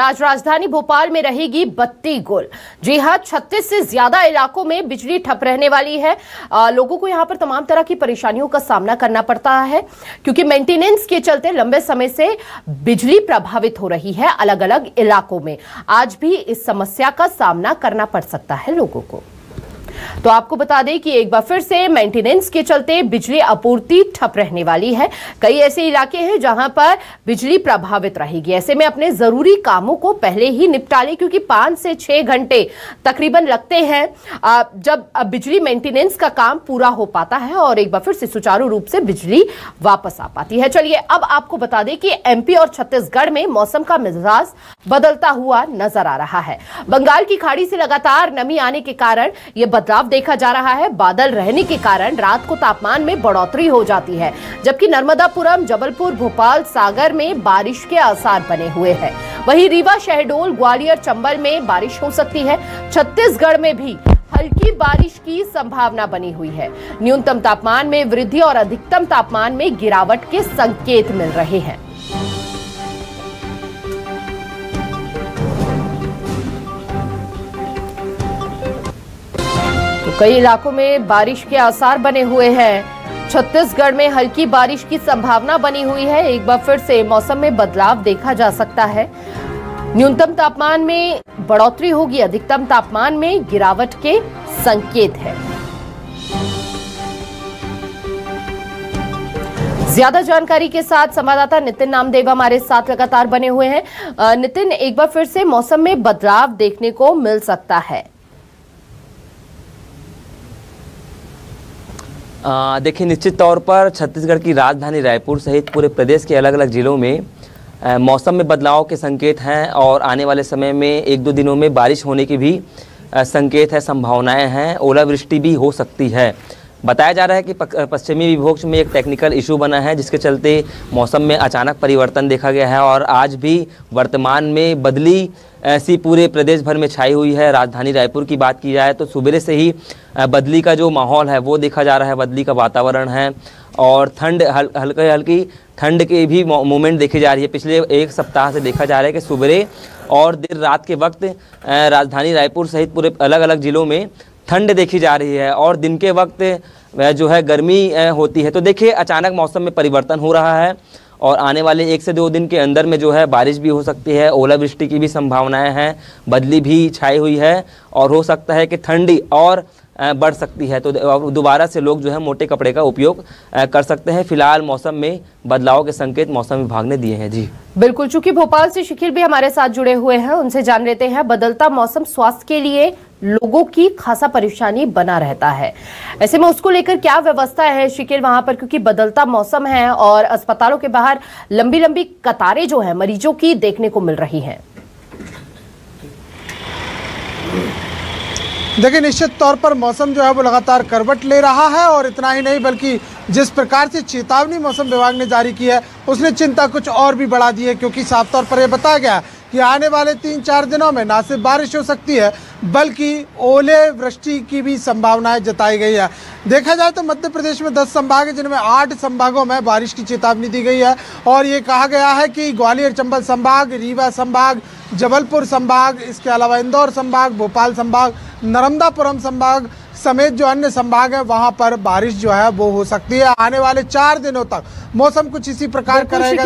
आज राजधानी भोपाल में रहेगी बत्ती गुल। जी हाँ छत्तीस से ज़्यादा इलाकों में बिजली ठप रहने वाली है। आ, लोगों को यहाँ पर तमाम तरह की परेशानियों का सामना करना पड़ता है क्योंकि मेंटेनेंस के चलते लंबे समय से बिजली प्रभावित हो रही है अलग अलग इलाकों में। आज भी इस समस्या का सामना करना पड़ सकता है लोगों को। तो आपको बता दें कि एक बार फिर से मेंटेनेंस के चलते बिजली आपूर्ति ठप रहने वाली है। कई ऐसे इलाके हैं जहाँ पर बिजली प्रभावित रहेगी। ऐसे में अपने ज़रूरी कामों को पहले ही निपटा लें, क्योंकि पाँच से छह घंटे तकरीबन लगते हैं जब बिजली मेंटेनेंस का काम पूरा हो पाता है और एक बार फिर से सुचारू रूप से बिजली वापस आ पाती है। चलिए, अब आपको बता दें कि एमपी और छत्तीसगढ़ में मौसम का मिजाज बदलता हुआ नज़र आ रहा है। बंगाल की खाड़ी से लगातार नमी आने के कारण यह बदलाव देखा जा रहा है। बादल रहने के कारण रात को तापमान में बढ़ोतरी हो जाती है, जबकि नर्मदापुरम, जबलपुर, भोपाल, सागर में बारिश के आसार बने हुए हैं। वहीं रीवा, शहडोल, ग्वालियर, चंबल में बारिश हो सकती है। छत्तीसगढ़ में भी हल्की बारिश की संभावना बनी हुई है। न्यूनतम तापमान में वृद्धि और अधिकतम तापमान में गिरावट के संकेत मिल रहे हैं। कई इलाकों में बारिश के आसार बने हुए हैं। छत्तीसगढ़ में हल्की बारिश की संभावना बनी हुई है। एक बार फिर से मौसम में बदलाव देखा जा सकता है। न्यूनतम तापमान में बढ़ोतरी होगी। अधिकतम तापमान में गिरावट के संकेत है। ज़्यादा जानकारी के साथ संवाददाता नितिन नामदेव हमारे साथ लगातार बने हुए हैं। नितिन, एक बार फिर से मौसम में बदलाव देखने को मिल सकता है। देखिए, निश्चित तौर पर छत्तीसगढ़ की राजधानी रायपुर सहित पूरे प्रदेश के अलग अलग ज़िलों में मौसम में बदलाव के संकेत हैं और आने वाले समय में एक दो दिनों में बारिश होने की भी संकेत है, संभावनाएँ हैं। ओलावृष्टि भी हो सकती है। बताया जा रहा है कि पश्चिमी विभोग में एक टेक्निकल इशू बना है जिसके चलते मौसम में अचानक परिवर्तन देखा गया है और आज भी वर्तमान में बदली ऐसी पूरे प्रदेश भर में छाई हुई है। राजधानी रायपुर की बात की जाए तो सुबह से ही बदली का जो माहौल है वो देखा जा रहा है। बदली का वातावरण है और ठंड हल, हल्की हल्की ठंड की भी मूवमेंट देखी जा रही है। पिछले एक सप्ताह से देखा जा रहा है कि सुबह और देर रात के वक्त राजधानी रायपुर सहित पूरे अलग अलग ज़िलों में ठंड देखी जा रही है और दिन के वक्त जो है गर्मी होती है। तो देखिए, अचानक मौसम में परिवर्तन हो रहा है और आने वाले एक से दो दिन के अंदर में जो है बारिश भी हो सकती है, ओलावृष्टि की भी संभावनाएँ हैं, बदली भी छाई हुई है और हो सकता है कि ठंडी और बढ़ सकती है। तो दोबारा से लोग जो है मोटे कपड़े का उपयोग कर सकते हैं। फ़िलहाल मौसम में बदलाव के संकेत मौसम विभाग ने दिए हैं। जी। बिल्कुल, चूँकि भोपाल से शिखिर भी हमारे साथ जुड़े हुए हैं, उनसे जान लेते हैं, बदलता मौसम स्वास्थ्य के लिए लोगों की खासा परेशानी बना रहता है। ऐसे में उसको लेकर क्या व्यवस्था है? शिकिल वहाँ पर क्योंकि बदलता मौसम है और अस्पतालों के बाहर लंबी लंबी कतारें जो है, मरीजों की देखने को मिल रही हैं। देखिए, निश्चित तौर पर मौसम जो है वो लगातार करवट ले रहा है और इतना ही नहीं, बल्कि जिस प्रकार से चेतावनी मौसम विभाग ने जारी की है, उसने चिंता कुछ और भी बढ़ा दी है, क्योंकि साफ़ तौर पर यह बताया गया कि आने वाले तीन चार दिनों में ना सिर्फ़ बारिश हो सकती है बल्कि ओले वृष्टि की भी संभावनाएँ जताई गई है। देखा जाए तो मध्य प्रदेश में 10 संभाग है जिनमें आठ संभागों में बारिश की चेतावनी दी गई है। और ये कहा गया है कि ग्वालियर चंबल संभाग रीवा संभाग जबलपुर संभाग इसके अलावा इंदौर संभाग भोपाल संभाग नर्मदापुरम संभाग समेत जो अन्य संभाग है वहाँ पर बारिश जो है वो हो सकती है। आने वाले चार दिनों तक मौसम कुछ इसी प्रकार का रहेगा।